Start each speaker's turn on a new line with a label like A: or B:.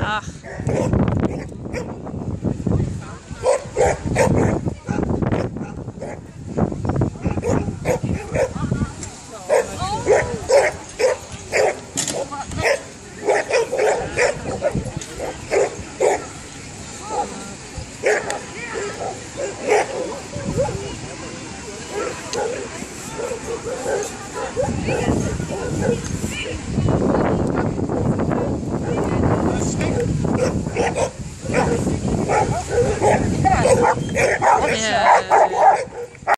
A: À.
B: Thank. Yeah.